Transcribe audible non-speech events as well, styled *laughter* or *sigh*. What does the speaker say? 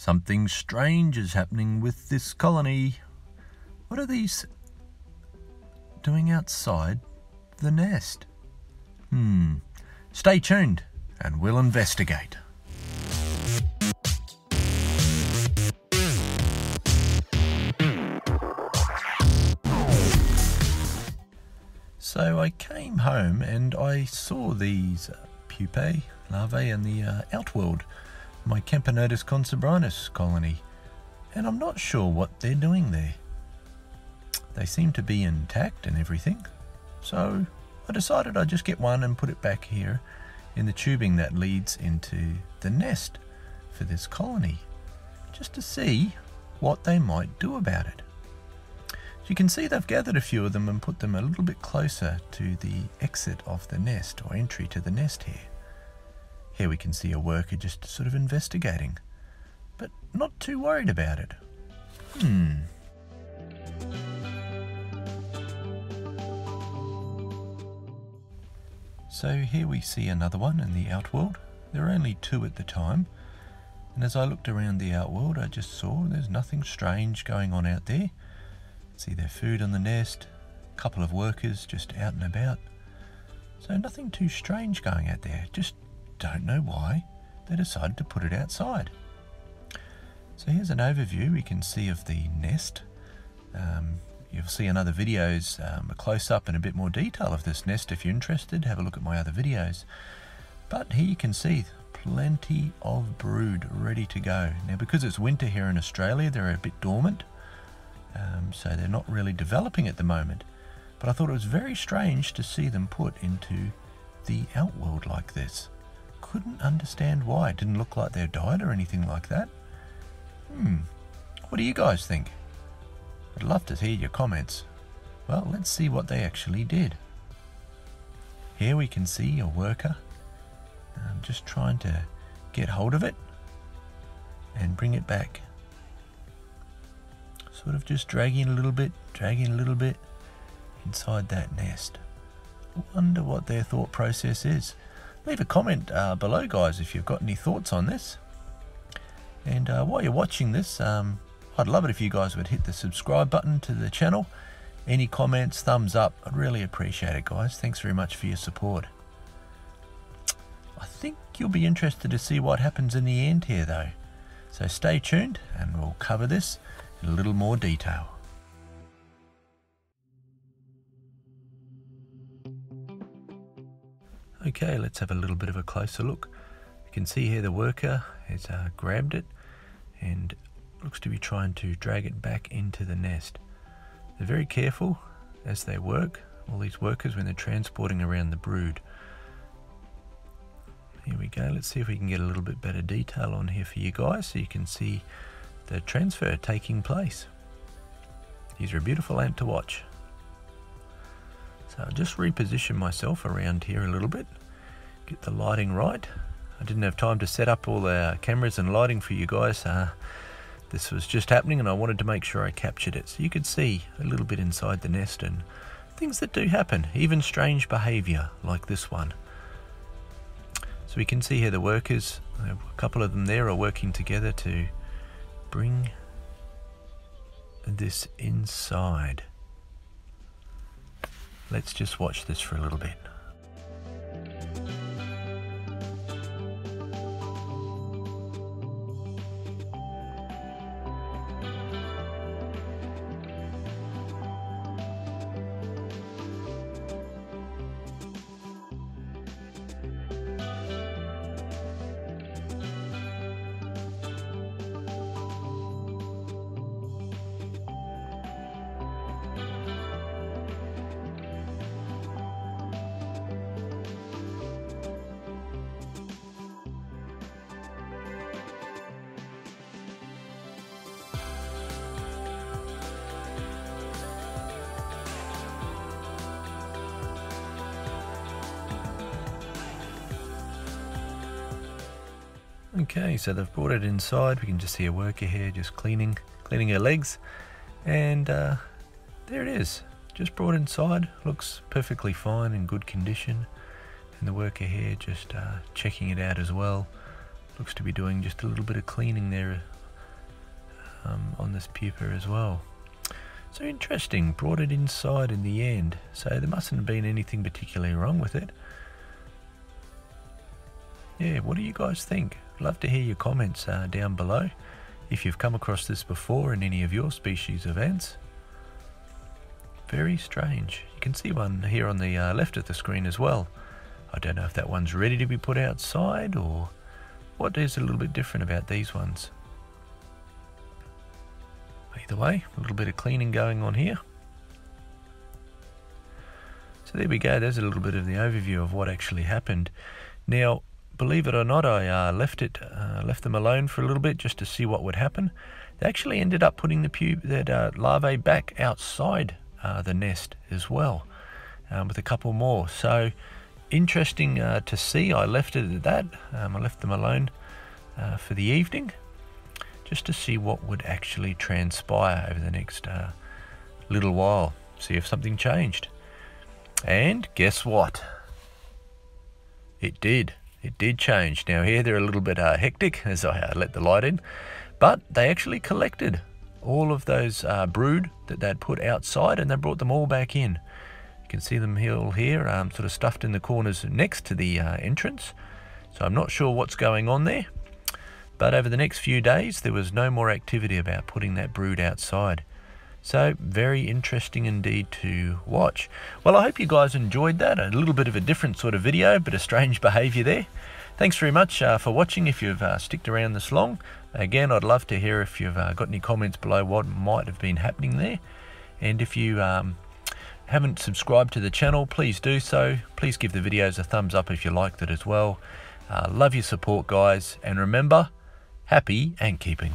Something strange is happening with this colony. What are these doing outside the nest? Hmm. Stay tuned and we'll investigate. So I came home and I saw these pupae, larvae in the uh, outworld, my Camponotus consobrinus colony, and I'm not sure what they're doing there. They seem to be intact and everything, so I decided I'd just get one and put it back here in the tubing that leads into the nest for this colony, just to see what they might do about it. As you can see they've gathered a few of them and put them a little bit closer to the exit of the nest or entry to the nest here. Here we can see a worker just sort of investigating, but not too worried about it. Hmm. So here we see another one in the outworld. There are only two at the time. And as I looked around the outworld, I just saw there's nothing strange going on out there. See their food on the nest, a couple of workers just out and about. So nothing too strange going out there. Just don't know why they decided to put it outside. So here's an overview we can see of the nest. Um, you'll see in other videos um, a close-up and a bit more detail of this nest if you're interested. Have a look at my other videos. But here you can see plenty of brood ready to go. Now because it's winter here in Australia they're a bit dormant um, so they're not really developing at the moment. But I thought it was very strange to see them put into the outworld like this. Couldn't understand why. It didn't look like they died or anything like that. Hmm. What do you guys think? I'd love to hear your comments. Well, let's see what they actually did. Here we can see a worker I'm just trying to get hold of it and bring it back. Sort of just dragging a little bit, dragging a little bit inside that nest. Wonder what their thought process is. Leave a comment uh, below, guys, if you've got any thoughts on this. And uh, while you're watching this, um, I'd love it if you guys would hit the subscribe button to the channel. Any comments, thumbs up, I'd really appreciate it, guys. Thanks very much for your support. I think you'll be interested to see what happens in the end here, though. So stay tuned and we'll cover this in a little more detail. Okay, let's have a little bit of a closer look. You can see here the worker has uh, grabbed it and looks to be trying to drag it back into the nest. They're very careful as they work, all these workers when they're transporting around the brood. Here we go, let's see if we can get a little bit better detail on here for you guys so you can see the transfer taking place. These are a beautiful ant to watch. So I'll just reposition myself around here a little bit, get the lighting right. I didn't have time to set up all the cameras and lighting for you guys. Uh, this was just happening and I wanted to make sure I captured it so you could see a little bit inside the nest and things that do happen, even strange behaviour like this one. So we can see here the workers, a couple of them there are working together to bring this inside. Let's just watch this for a little bit. Okay, so they've brought it inside. We can just see a worker here just cleaning, cleaning her legs. And uh, there it is, just brought inside. Looks perfectly fine, in good condition. And the worker here just uh, checking it out as well. Looks to be doing just a little bit of cleaning there um, on this pupa as well. So interesting, brought it inside in the end. So there mustn't have been anything particularly wrong with it. Yeah, what do you guys think? Love to hear your comments uh, down below. If you've come across this before in any of your species of ants. Very strange. You can see one here on the uh, left of the screen as well. I don't know if that one's ready to be put outside or what is a little bit different about these ones. Either way, a little bit of cleaning going on here. So there we go, there's a little bit of the overview of what actually happened. Now, believe it or not, I uh, left it, uh, left them alone for a little bit just to see what would happen. They actually ended up putting the pub that uh, larvae back outside uh, the nest as well, um, with a couple more. So interesting uh, to see. I left it at that. Um, I left them alone uh, for the evening, just to see what would actually transpire over the next little while. See if something changed. And guess what? It did. It did change. Now here they're a little bit uh, hectic as I uh, let the light in, but they actually collected all of those uh, brood that they'd put outside and they brought them all back in. You can see them all here, um, sort of stuffed in the corners next to the uh, entrance. So I'm not sure what's going on there. But over the next few days, there was no more activity about putting that brood outside. So, very interesting indeed to watch. Well, I hope you guys enjoyed that. A little bit of a different sort of video, but a strange *laughs* behaviour there. Thanks very much uh, for watching if you've uh, sticked around this long. Again, I'd love to hear if you've uh, got any comments below what might have been happening there. And if you um, haven't subscribed to the channel, please do so. Please give the videos a thumbs up if you liked it as well. Uh, love your support, guys. And remember, happy ant keeping.